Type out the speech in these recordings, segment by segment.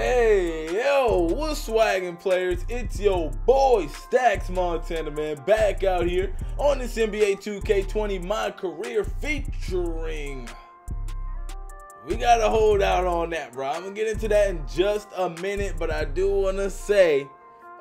Hey, yo, what's swagging players? It's your boy Stax Montana, man, back out here on this NBA 2K20 My Career featuring. We gotta hold out on that, bro. I'm gonna get into that in just a minute, but I do wanna say,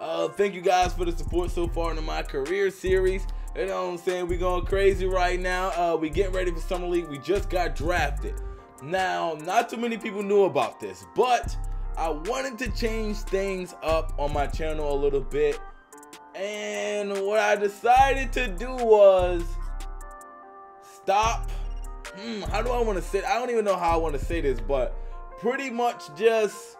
uh, thank you guys for the support so far in My Career series. You know what I'm saying? We going crazy right now. Uh, we getting ready for Summer League. We just got drafted. Now, not too many people knew about this, but I wanted to change things up on my channel a little bit. And what I decided to do was stop. Hmm, how do I want to say? I don't even know how I want to say this, but pretty much just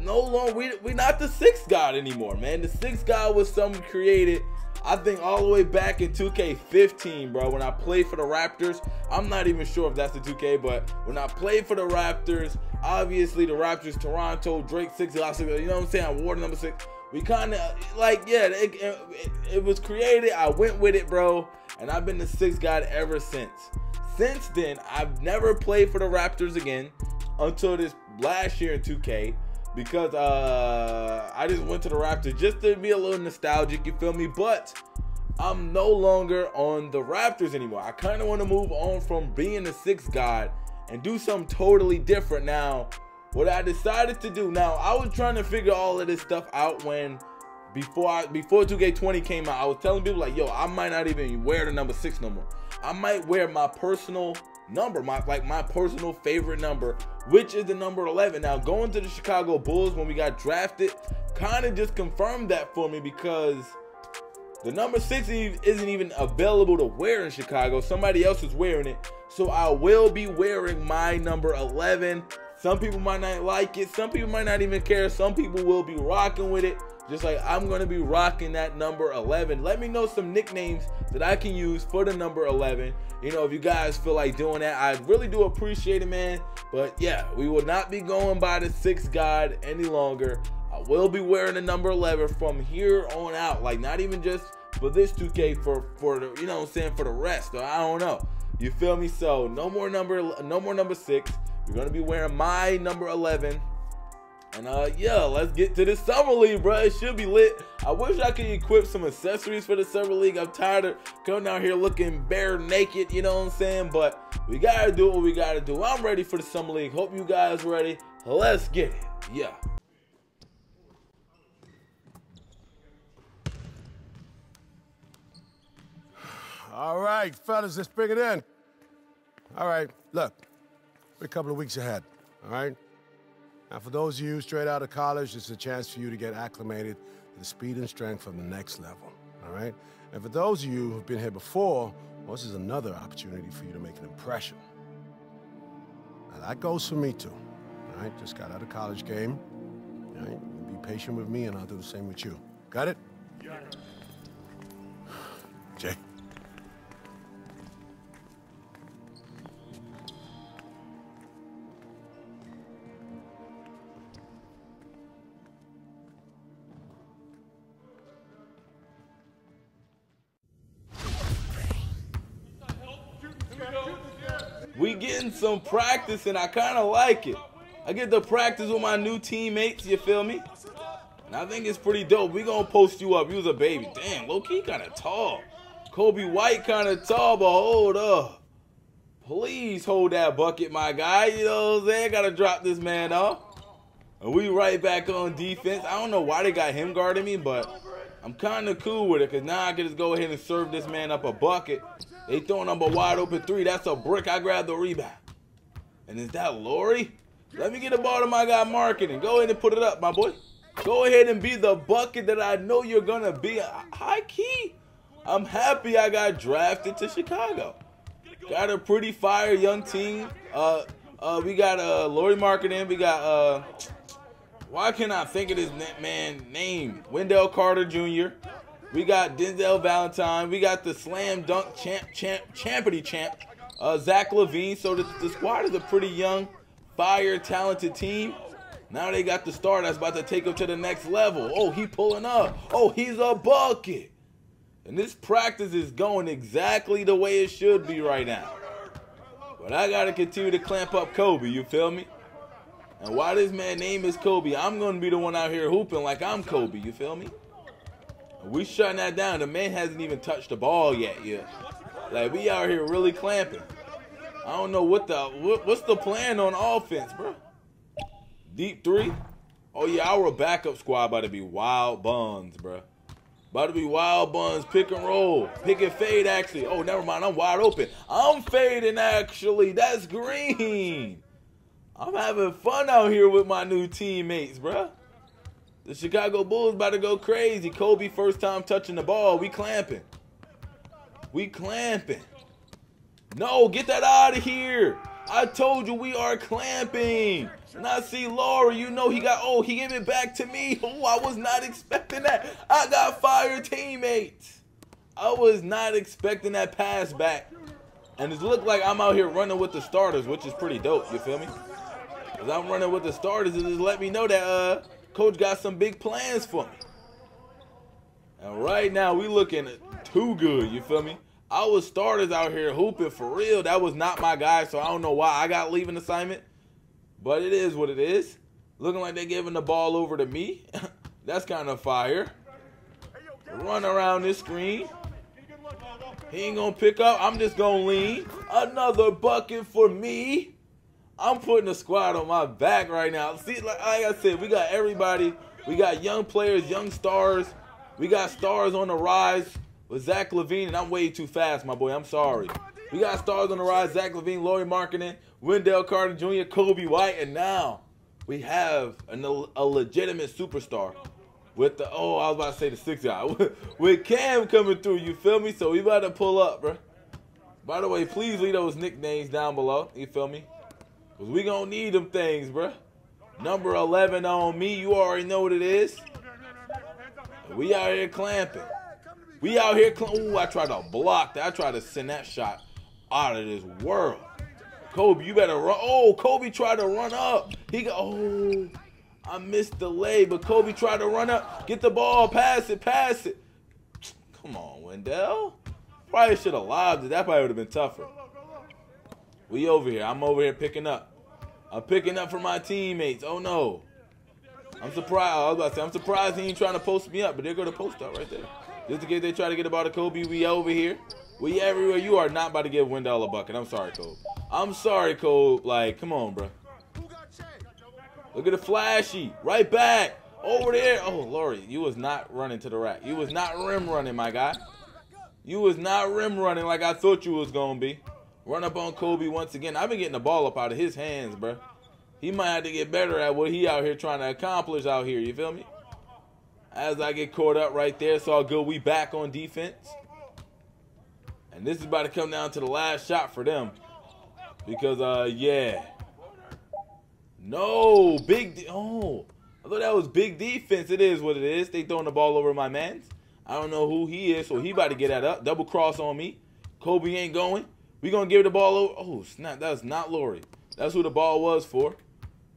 no longer we we're not the sixth god anymore, man. The sixth god was something created I think all the way back in 2K15, bro, when I played for the Raptors, I'm not even sure if that's the 2K, but when I played for the Raptors, obviously the Raptors, Toronto, Drake six, you know what I'm saying? Wore number six. We kind of like, yeah, it, it, it was created. I went with it, bro, and I've been the sixth guy ever since. Since then, I've never played for the Raptors again until this last year in 2K because uh, I just went to the Raptors just to be a little nostalgic, you feel me? But I'm no longer on the Raptors anymore. I kind of want to move on from being the sixth god and do something totally different now. What I decided to do now, I was trying to figure all of this stuff out when before I before 2K20 came out. I was telling people like, yo, I might not even wear the number six no more. I might wear my personal number, my like my personal favorite number, which is the number 11. Now, going to the Chicago Bulls when we got drafted kind of just confirmed that for me because the number 6 isn't even available to wear in Chicago. Somebody else is wearing it. So I will be wearing my number 11. Some people might not like it. Some people might not even care. Some people will be rocking with it. Just like I'm to be rocking that number 11. Let me know some nicknames that I can use for the number 11. You know, if you guys feel like doing that, I really do appreciate it, man. But yeah, we will not be going by the six god any longer. I will be wearing the number 11 from here on out. Like, not even just for this 2K, for, for the, you know I'm saying, for the rest. Or I don't know. You feel me? So, no more number, no more number six. We're to be wearing my number 11 and uh, yeah, let's get to the summer league, bro. It should be lit. I wish I could equip some accessories for the summer league. I'm tired of coming out here looking bare naked, you know what I'm saying? But we gotta do what we gotta do. I'm ready for the summer league. Hope you guys ready. Let's get it. Yeah. All right, fellas, let's bring it in. All right, look, we're a couple of weeks ahead, all right? Now, for those of you straight out of college, it's a chance for you to get acclimated to the speed and strength from the next level, all right? And for those of you who've been here before, well, this is another opportunity for you to make an impression. Now, that goes for me, too, all right? Just got out of college game, all right? Be patient with me, and I'll do the same with you. Got it? Got We getting some practice and I kind of like it. I get to practice with my new teammates, you feel me? And I think it's pretty dope. We gonna post you up. You was a baby. Damn, low-key kind of tall. Coby White kind of tall, but hold up. Please hold that bucket, my guy. You know what I'm saying? Gotta drop this man off. And we right back on defense. I don't know why they got him guarding me, but I'm kind of cool with it because now I can just go ahead and serve this man up a bucket. They throwing up a wide open three. That's a brick. I grab the rebound. And is that Lauri? Let me get the ball to my guy Markkanen. Go ahead and put it up, my boy. Go ahead and be the bucket that I know you're going to be. High key. I'm happy I got drafted to Chicago. Got a pretty fire young team. Uh, uh, we got uh, Lauri Markkanen. We got uh, why can't I think of this man name? Wendell Carter Jr. We got Denzel Valentine. We got the slam dunk champ, champ, champity champ, uh, Zach LaVine. So the, the squad is a pretty young, fire, talented team. Now they got the star that's about to take them to the next level. Oh, he pulling up. Oh, he's a bucket. And this practice is going exactly the way it should be right now. But I got to continue to clamp up Coby, you feel me? And why this man name is Coby, I'm gonna be the one out here hooping like I'm Kobe. You feel me? We shutting that down. The man hasn't even touched the ball yet. Yeah, like we out here really clamping. I don't know what the what, what's the plan on offense, bro. Deep three. Oh yeah, our backup squad about to be wild buns, bro. About to be wild buns, pick and roll, pick and fade. Actually, oh never mind, I'm wide open. I'm fading actually. That's green. I'm having fun out here with my new teammates, bro. The Chicago Bulls about to go crazy. Coby first time touching the ball. We clamping. We clamping. No, get that out of here. I told you we are clamping. And I see Lauri, you know he got, oh, he gave it back to me. Oh, I was not expecting that. I got fire teammates. I was not expecting that pass back. And it looked like I'm out here running with the starters, which is pretty dope. You feel me? Because I'm running with the starters, it just let me know that uh, coach got some big plans for me. And right now, we looking too good. You feel me? I was starters out here hooping for real. That was not my guy, so I don't know why I got leaving assignment. But it is what it is. Looking like they're giving the ball over to me. That's kind of fire. Run around this screen. He ain't gonna pick up. I'm just gonna lean. Another bucket for me. I'm putting a squad on my back right now. See, like, I said, we got everybody. We got young players, young stars. We got stars on the rise with Zach LaVine, and I'm way too fast, my boy. I'm sorry. We got stars on the rise, Zach LaVine, Lauri Markkanen, Wendell Carter Jr., Coby White, and now we have an, a legitimate superstar with the, oh, I was about to say the six guy, with Cam coming through, you feel me? So we about to pull up, bro. By the way, please leave those nicknames down below, you feel me? Because we going to need them things, bro. Number 11 on me, you already know what it is. We out here clamping. We out here, ooh, I tried to block that. I tried to send that shot out of this world. Coby, you better run. Oh, Coby tried to run up. He got, oh, I missed the lay, but Coby tried to run up. Get the ball, pass it, pass it. Come on, Wendell. Probably should have lobbed it. That probably would have been tougher. We over here. I'm over here picking up. I'm picking up for my teammates. Oh, no. I'm surprised. I was about to say, I'm surprised he ain't trying to post me up, but they're going to post up right there. Just in case they try to get the ball to Coby, we over here. We everywhere. You are not about to give Wendell a bucket. I'm sorry, Cole. I'm sorry, Cole. Like, come on, bro. Look at the flashy. Right back. Over there. Oh, Lauri, you was not running to the rack. You was not rim running, my guy. You was not rim running like I thought you was going to be. Run up on Coby once again. I've been getting the ball up out of his hands, bro. He might have to get better at what he out here trying to accomplish out here. You feel me? As I get caught up right there, it's all good. We back on defense. And this is about to come down to the last shot for them. Because, uh, yeah. No, big, oh. I thought that was big defense. It is what it is. They throwing the ball over my man. I don't know who he is, so he about to get that up. Double cross on me. Coby ain't going. We gonna give the ball over. Oh, snap. That's not Lauri. That's who the ball was for.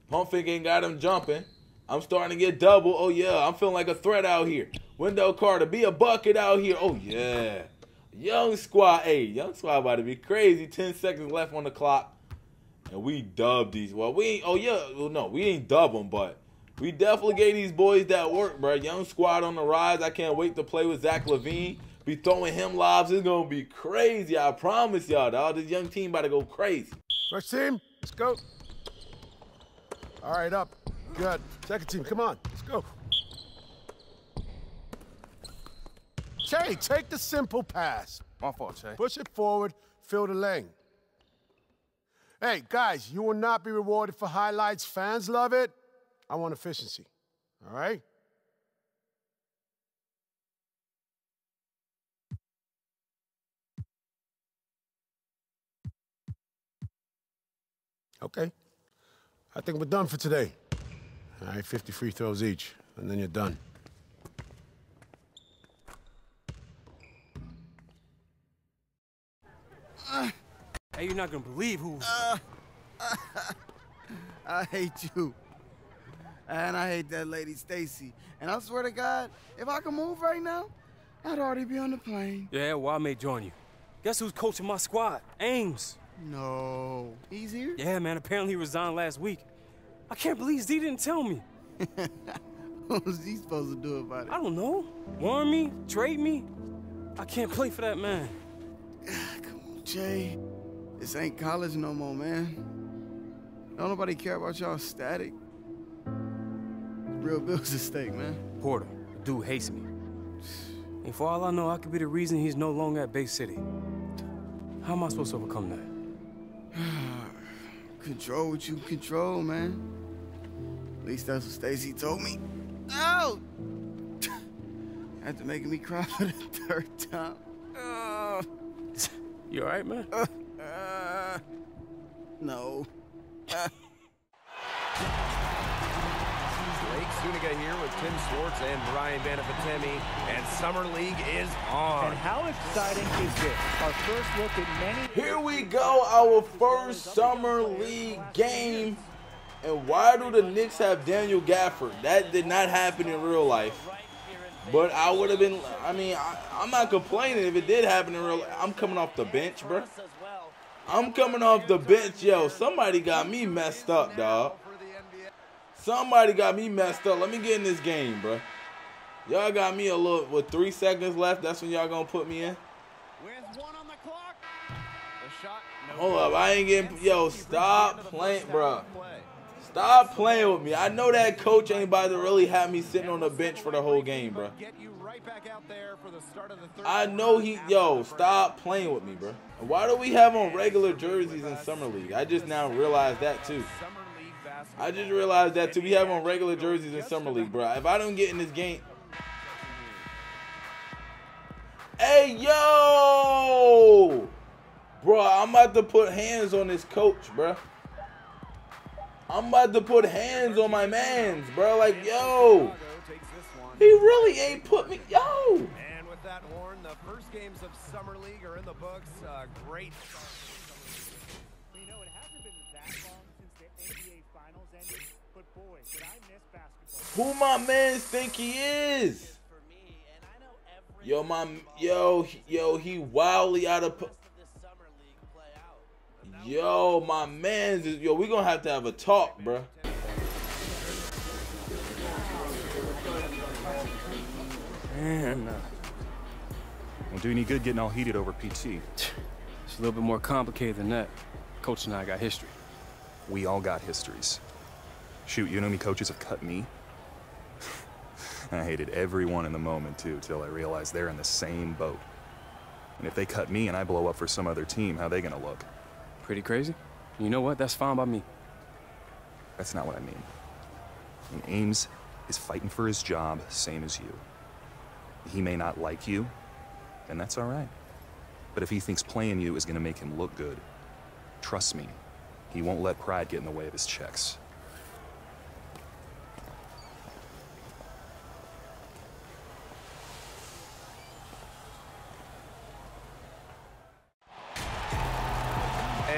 Pump fake ain't got him jumping. I'm starting to get double. Oh, yeah. I'm feeling like a threat out here. Wendell Carter, be a bucket out here. Oh, yeah. Young squad. Hey, young squad about to be crazy. 10 seconds left on the clock. And we dubbed these. Well, we ain't, oh, yeah. Well, no, we ain't dub them, but we definitely gave these boys that work, bro. Young squad on the rise. I can't wait to play with Zach LaVine. Be throwing him lobs. It's going to be crazy. I promise y'all, dog. This young team about to go crazy. First team, let's go. All right, up. Good. Second team, come on. Let's go. Che, take the simple pass. My fault, Che. Push it forward, fill the lane. Hey, guys, you will not be rewarded for highlights. Fans love it. I want efficiency. All right? Okay. I think we're done for today. All right, 50 free throws each, and then you're done. Hey, you're not gonna believe who. Uh, I hate you. And I hate that lady Stacy. And I swear to God, if I could move right now, I'd already be on the plane. Yeah, well, I may join you. Guess who's coaching my squad? Ames. No. He's here? Yeah, man. Apparently he resigned last week. I can't believe Z didn't tell me. What was he supposed to do about it? I don't know. Warn me? Trade me? I can't play for that man. Come on, Jay. This ain't college no more, man. Don't nobody care about y'all static. Real bills at stake, man. Porter, dude hates me. And for all I know, I could be the reason he's no longer at Bay City. How am I supposed to overcome that? Control what you control, man. At least that's what Stacy told me. Ow! After making me cry for the third time. Uh, You alright, man? uh, no. Blake Suniga here with Tim Swartz and Brian Banafatemi, and Summer League is on. And how exciting is this? Our first look at many Here we go, our first summer league game. And why do the Knicks have Daniel Gafford? That did not happen in real life. But I would have been, I mean, I, I'm not complaining if it did happen in real life. I'm coming off the bench, bro. I'm coming off the bench, yo. Somebody got me messed up, dog. Somebody got me messed up. Let me get in this game, bro. Y'all got me a little, with three seconds left. That's when y'all gonna put me in. With one on the clock. The shot. Hold up, I ain't getting. Yo, stop playing, bro. Stop playing with me. I know that coach ain't about to really have me sitting on the bench for the whole game, bro. Get you right back out there for the start of the third I know he. Yo, stop playing with me, bro. Why do we have on regular jerseys in summer league? I just now realized that too. Summer League basketball. I just realized that too. We have on regular jerseys in summer league, bro. If I don't get in this game. Hey, yo! Bro, I'm about to put hands on this coach, bro. I'm about to put hands on my mans, bro. Like, yo, Takes this one. he really ain't put me. Yo, And with that horn, the first games of Summer League are in the books. Uh, great who my mans think he is? Yo, my yo, yo, he wildly out of. po- Yo, my man's is yo. We gonna have to have a talk, bro. Man, uh, Won't do any good getting all heated over PT. it's a little bit more complicated than that. Coach and I got history. We all got histories. Shoot, you know me coaches have cut me? I hated everyone in the moment, too, till I realized they're in the same boat. And if they cut me and I blow up for some other team, how they gonna look? Pretty crazy? You know what? That's fine by me. That's not what I mean. I mean, Ames is fighting for his job, same as you. He may not like you, and that's all right. But if he thinks playing you is gonna make him look good, trust me, he won't let pride get in the way of his checks.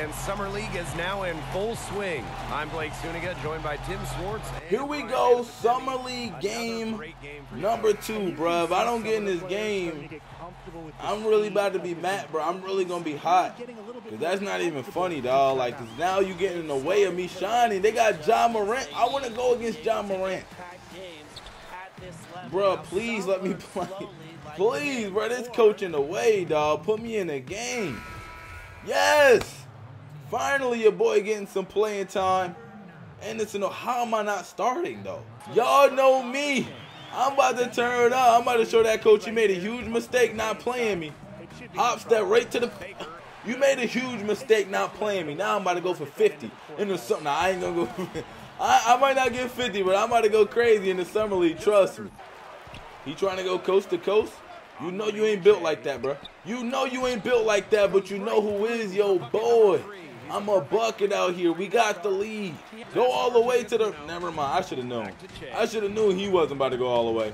And Summer League is now in full swing. I'm Blake Suniga, joined by Tim Swartz. Here we go, summer league game game number two, bro. If I don't get in this game, I'm really about to be mad, bro. I'm really gonna be hot. Cause that's not even funny, dog. Like, cause now you getting in the way of me shining. They got Ja Morant. I want to go against Ja Morant. Bro, please let me play. Please, bro. This coach in the way, dog. Put me in the game. Yes. Finally, your boy getting some playing time. Anderson, how am I not starting though? Y'all know me. I'm about to turn up. I'm about to show that coach he made a huge mistake not playing me. Hop step right to the. You made a huge mistake not playing me. Now I'm about to go for 50 into something. I ain't gonna go. I, I might not get 50, but I'm about to go crazy in the summer league. Trust me. He trying to go coast to coast. You know you ain't built like that, bro. You know you ain't built like that, but you know who is your boy. I'm a bucket out here. We got the lead. Go all the way to the. Never mind. I should have known. I should have knew he wasn't about to go all the way.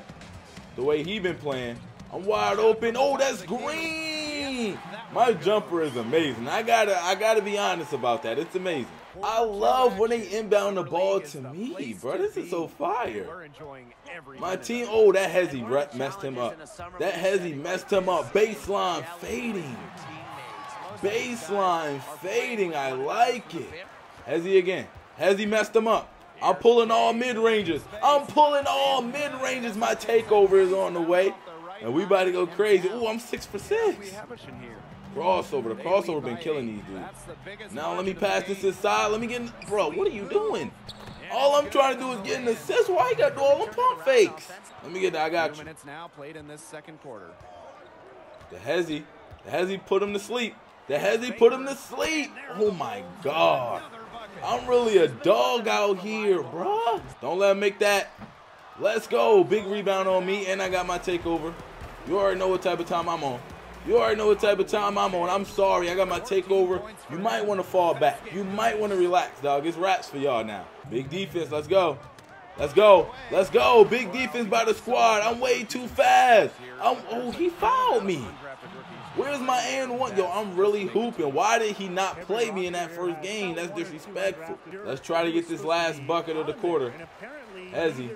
The way he been playing. I'm wide open. Oh, that's green. My jumper is amazing. I gotta, I gotta be honest about that. It's amazing. I love when they inbound the ball to me, bro. This is so fire. My team, oh, that Hezzy messed him up. That Hezzy messed him up. Baseline fading. Baseline fading. I like it. Hezzy again. Hezzy messed him up. I'm pulling all mid-ranges. I'm pulling all mid-ranges. My takeover is on the way. And we about to go crazy. Ooh, I'm six for six. Crossover. The crossover been killing these dudes. Now let me pass this inside. Let me get in. Bro, what are you doing? All I'm trying to do is get an assist. Why you got to do all them pump fakes? Let me get that. I got you. minutes now played in this second quarter. The Hezzy. The Hezzy put him to sleep. The Hezzy put him to sleep. Oh my God. I'm really a dog out here, bruh. Don't let him make that. Let's go. Big rebound on me, and I got my takeover. You already know what type of time I'm on. You already know what type of time I'm on. I'm sorry. I got my takeover. You might want to fall back. You might want to relax, dog. It's raps for y'all now. Big defense. Let's go. Let's go. Let's go. Big defense by the squad. I'm way too fast. I'm, oh, he fouled me. Where's my and one? Yo, I'm really hooping. Why did he not play me in that first game? That's disrespectful. Let's try to get this last bucket of the quarter. Hezzy.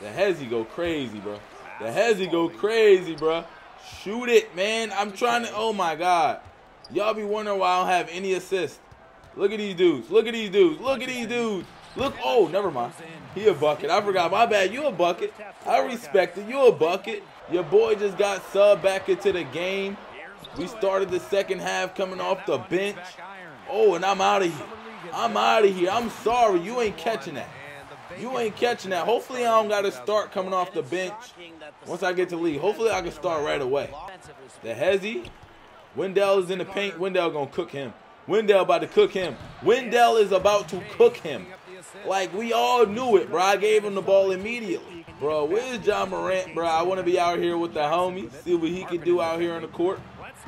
The Hezzy go crazy, bro. The Hezzy go crazy, bro. Shoot it, man. I'm trying to. Oh, my God. Y'all be wondering why I don't have any assists. Look at these dudes. Look at these dudes. Look at these dudes. Look. Oh, never mind. He a bucket. I forgot. My bad. You a bucket. I respect it. You a bucket. Your boy just got subbed back into the game. We started the second half coming off the bench. Oh, and I'm out of here. I'm out of here. I'm sorry. You ain't catching that. You ain't catching that. Hopefully, I don't got to start coming off the bench once I get to league. Hopefully, I can start right away. The Hezzy. Wendell is in the paint. Wendell going to cook him. Wendell about to cook him. Wendell is about to cook him. Like, we all knew it, bro. I gave him the ball immediately. Bro, where's Ja Morant, bro? I want to be out here with the homie. See what he can do out here on the court.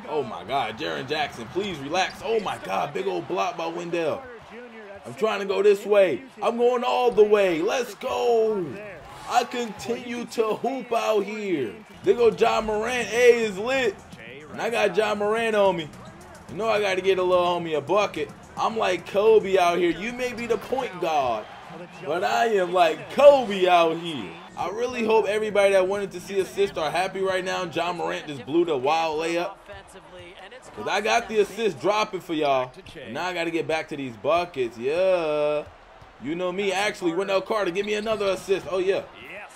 Oh, my God. Jaren Jackson, please relax. Oh, my God. Big old block by Wendell. I'm trying to go this way. I'm going all the way. Let's go. I continue to hoop out here. There go Ja Morant. Hey, is lit. And I got Ja Morant on me. You know I got to get a little homie a bucket. I'm like Kobe out here. You may be the point guard, but I am like Kobe out here. I really hope everybody that wanted to see assist are happy right now. Ja Morant just blew the wild layup. Because I got the assist dropping for y'all. Now I got to get back to these buckets. Yeah. You know me. Actually, Wendell Carter, give me another assist. Oh, yeah.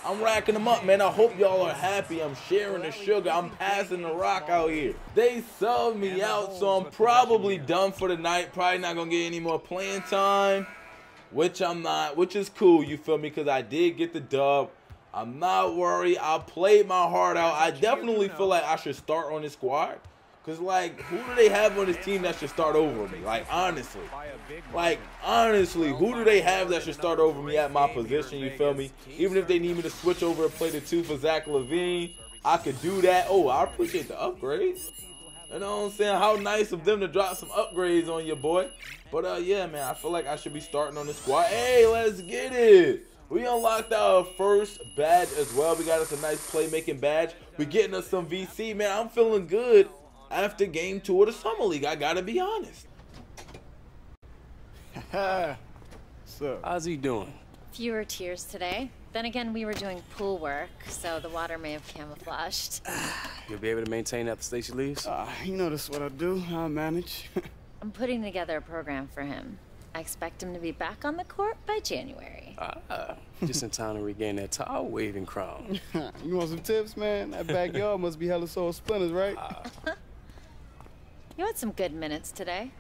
I'm racking them up, man. I hope y'all are happy. I'm sharing the sugar. I'm passing the rock out here. They subbed me out, so I'm probably done for the night. Probably not going to get any more playing time, which I'm not, which is cool, you feel me? Because I did get the dub. I'm not worried. I played my heart out. I definitely feel like I should start on this squad. Cause like, who do they have on this team that should start over me? Like honestly, like honestly, who do they have that should start over me at my position? You feel me? Even if they need me to switch over and play the two for Zach LaVine, I could do that. Oh, I appreciate the upgrades. You know what I'm saying? How nice of them to drop some upgrades on your boy. But uh, yeah, man, I feel like I should be starting on the squad. Hey, let's get it. We unlocked our first badge as well. We got us a nice playmaking badge. We're getting us some VC, man. I'm feeling good after game two of the summer league. I gotta be honest. so, How's he doing? Fewer tears today. Then again, we were doing pool work, so the water may have camouflaged. You'll be able to maintain that after Stacy leaves? uh, you know that's what I do. I manage. I'm putting together a program for him. I expect him to be back on the court by January. Ah, just in time to regain that towel waving crown. you want some tips, man? That backyard must be hella sore splinters, right? You had some good minutes today.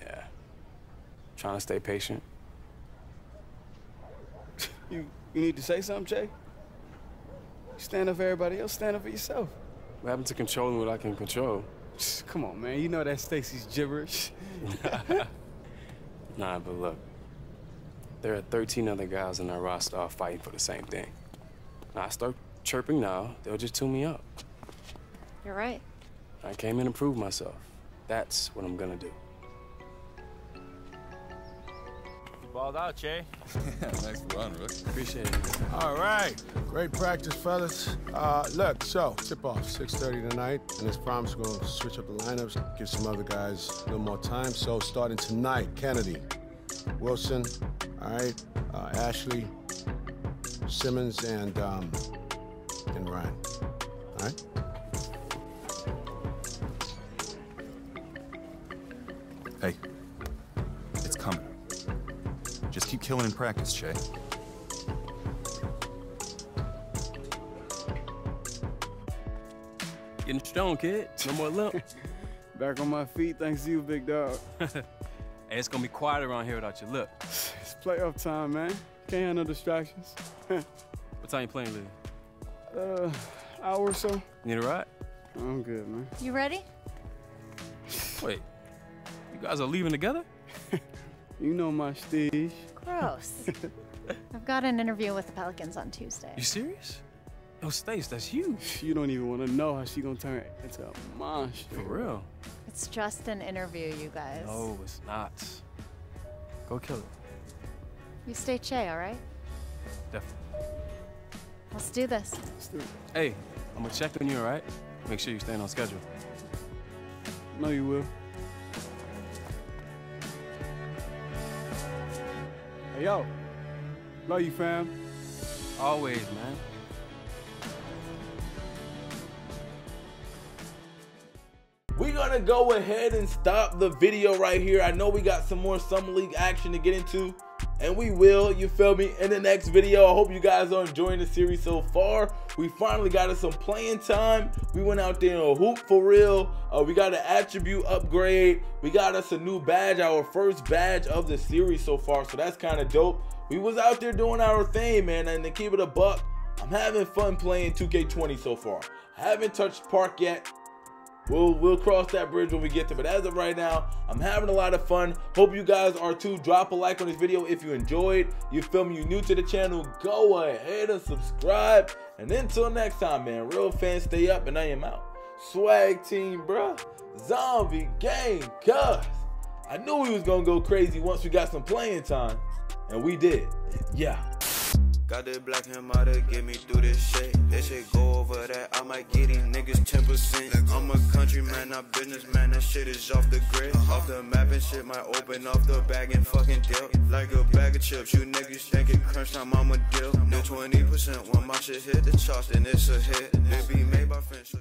Yeah. Trying to stay patient. you you need to say something, Jay? You stand up for everybody else, stand up for yourself. What happened to controlling what I can control? Come on, man. You know that Stacy's gibberish. Nah, but look. There are 13 other guys in our roster all fighting for the same thing. Now, I start chirping now, they'll just tune me up. You're right. I came in to prove myself. That's what I'm gonna do. Balled out, Jay. nice run, Rook. Appreciate it. All right. Great practice, fellas. Uh, look, so, tip off 6.30 tonight, and as promised, we're going to switch up the lineups, give some other guys a little more time. So, starting tonight, Kennedy, Wilson, all right, uh, Ashley, Simmons, and, um, and Ryan. All right? Killing in practice, Che. Getting strong, kid. No more limp. Back on my feet, thanks to you, big dog. hey, it's gonna be quiet around here without your lip. It's playoff time, man. Can't have no distractions. What time you playing, Lily? uh, hour or so. Need a ride? I'm good, man. You ready? Wait, you guys are leaving together? You know my steez. Gross. I've got an interview with the Pelicans on Tuesday. You serious? Yo, Stace, that's huge. You don't even want to know how she gonna turn into a monster. For real? It's just an interview, you guys. No, it's not. Go kill it. You stay Che, all right? Definitely. Let's do this. Let's do it. Hey, I'm gonna check on you, all right? Make sure you're staying on schedule. No, you will. Yo. Love you, fam. Always, man. We're gonna go ahead and stop the video right here. I know we got some more Summer League action to get into, and we will, you feel me, in the next video. I hope you guys are enjoying the series so far. We finally got us some playing time. We went out there and hoop for real. Uh, we got an attribute upgrade. We got us a new badge, our first badge of the series so far, so that's kind of dope. We was out there doing our thing, man, and to keep it a buck, I'm having fun playing 2K20 so far. I haven't touched Park yet. We'll we'll cross that bridge when we get there. But as of right now, I'm having a lot of fun. Hope you guys are too. Drop a like on this video if you enjoyed. You feel me? You new to the channel? Go ahead and subscribe. And until next time, man. Real fans, stay up, and I am out. Swag team, bruh. Zombie gang, cuz. I knew we was gonna go crazy once we got some playing time, and we did. Yeah. Got the black him out get me through this shit. That shit go over that. I might get these niggas 10%. I'm a countryman, not businessman. That shit is off the grid. Off the map and shit might open off the bag and fucking dip. Like a bag of chips. You niggas think it crunch time, I'm a deal. The 20% when my shit hit the charts, then it's a hit. It be made by friends. So